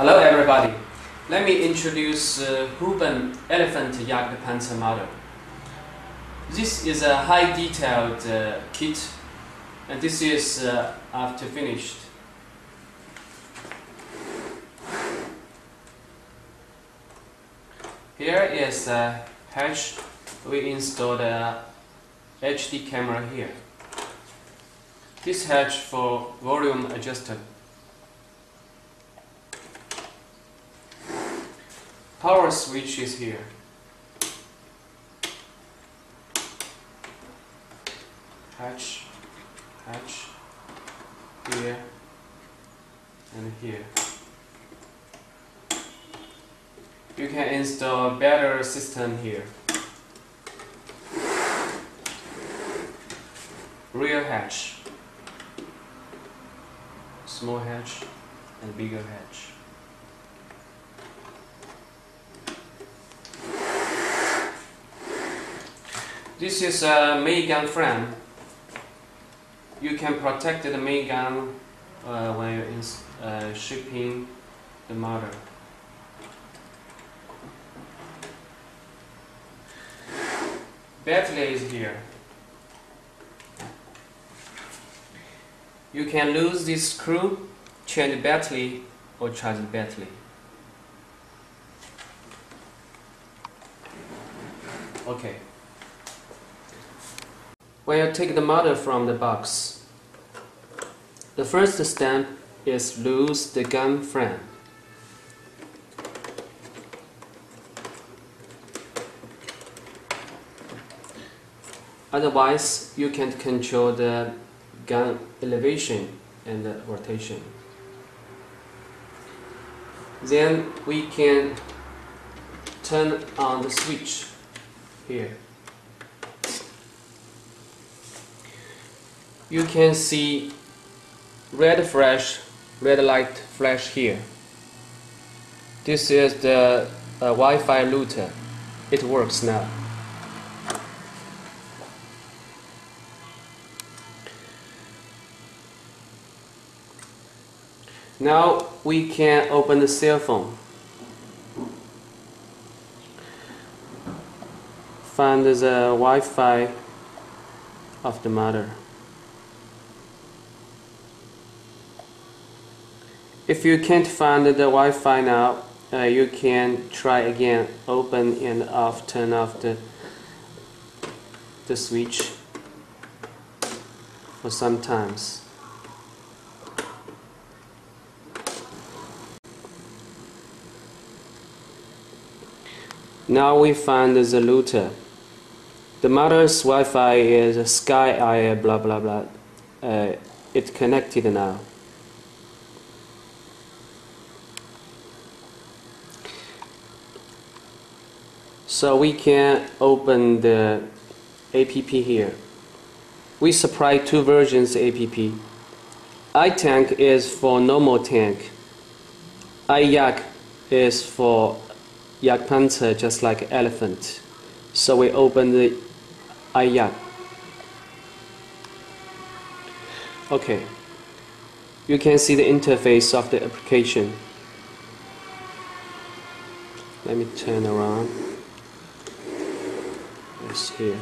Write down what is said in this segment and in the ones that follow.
Hello everybody. Let me introduce uh, Hooben Elephant Jagdpanzer model. This is a high detailed uh, kit and this is uh, after finished. Here is a hatch. We installed a HD camera here. This hatch for volume adjuster. Power switch is here. Hatch, hatch, here, and here. You can install better system here. Rear hatch, small hatch, and bigger hatch. This is a main gun frame. You can protect the main gun uh, when you're in, uh, shipping the motor. Battery is here. You can lose this screw, change battery, or charge battery. Okay. When you take the model from the box, the first step is lose the gun frame. Otherwise, you can't control the gun elevation and the rotation. Then we can turn on the switch here. You can see red flash, red light flash here. This is the uh, Wi-Fi router. It works now. Now we can open the cell phone. Find the Wi-Fi of the mother. If you can't find the Wi-Fi now, uh, you can try again. Open and off, turn off the the switch for some times. Now we find the router. The mother's Wi-Fi is Sky Eye blah blah blah. Uh, it's connected now. So we can open the app here. We supply two versions app. iTank is for normal tank. iYak is for Jagdpanzer just like elephant. So we open the iYak. Okay. You can see the interface of the application. Let me turn around. It's here.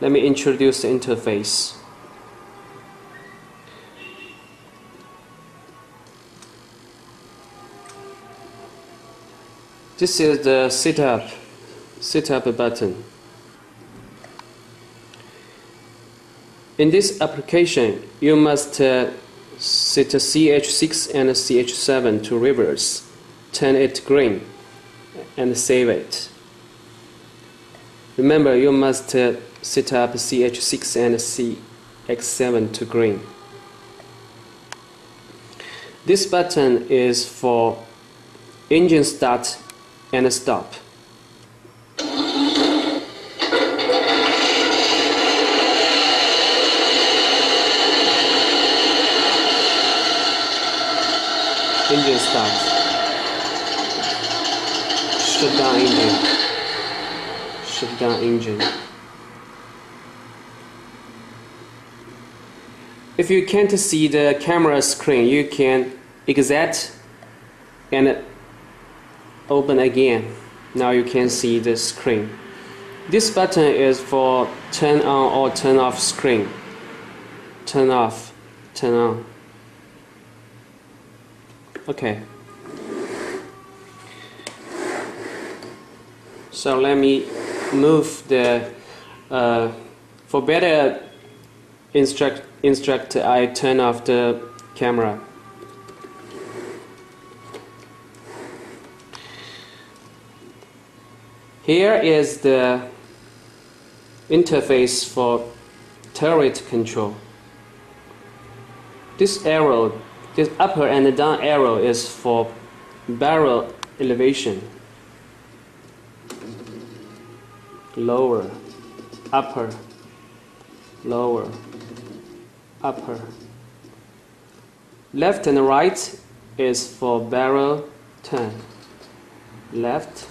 Let me introduce the interface. This is the setup setup button. In this application, you must uh, set CH6 and CH7 to reverse, turn it green, and save it. Remember, you must uh, set up CH6 and CX7 to green. This button is for engine start and stop. Engine start. Shut down engine. Shut down engine. If you can't see the camera screen, you can exit and open again. Now you can see the screen. This button is for turn on or turn off screen. Turn off, turn on. Okay. So let me move the, uh, for better instruct, instruct, I turn off the camera. Here is the interface for turret control. This arrow, this upper and the down arrow is for barrel elevation. Lower, upper, lower, upper. Left and right is for barrel turn. Left,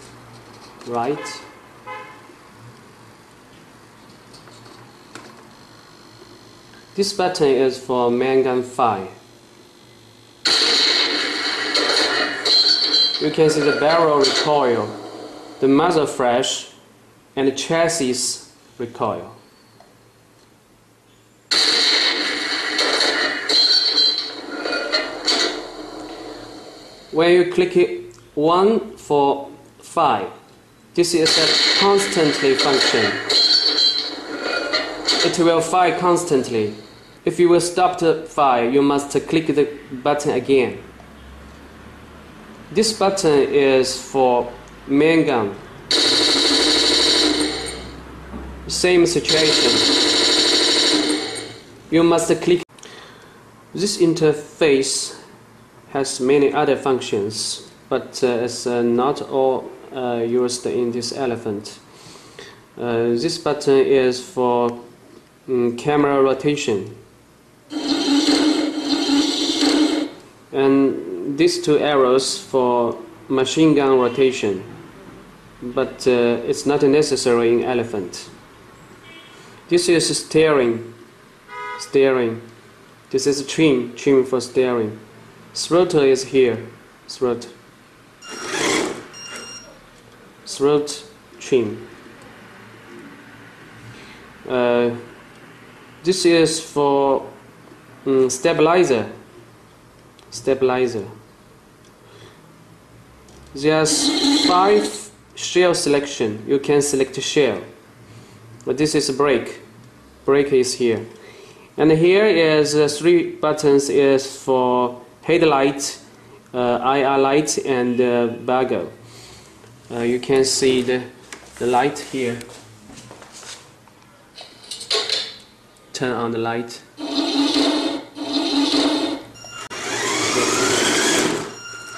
right. This button is for main gun fire. You can see the barrel recoil, the muzzle flash, and the chassis recoil. When you click it, one for fire, this is a constantly function. It will fire constantly. If you will stop the fire, you must click the button again. This button is for main gun. Same situation. You must click. This interface has many other functions, but uh, it's uh, not all uh, used in this elephant. Uh, this button is for um, camera rotation. And these two arrows for machine gun rotation, but uh, it's not necessary in elephant. This is steering, steering. This is trim, trim for steering. Throttle is here, throat. Throat trim. Uh, this is for um, stabilizer. Stabilizer. There's five shell selection. You can select shell. But this is a brake. Brake is here. And here is uh, three buttons is for headlight, uh, IR light, and uh, bagel. Uh, you can see the, the light here. Turn on the light.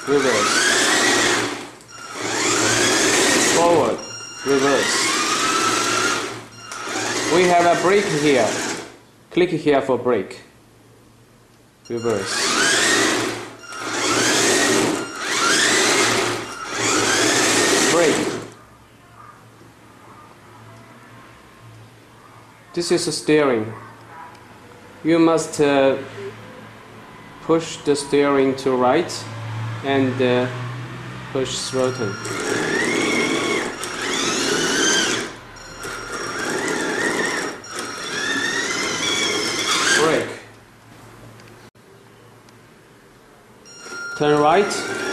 Reverse. Forward. Reverse. Brake here. Click here for break. Reverse. This is steering. You must uh, push the steering to right and uh, push throttle. Brake. Turn right.